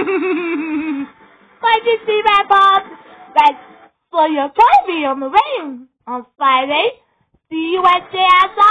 Why'd you see that, Bob? That's for your party on the ring on Friday. See you at JSI.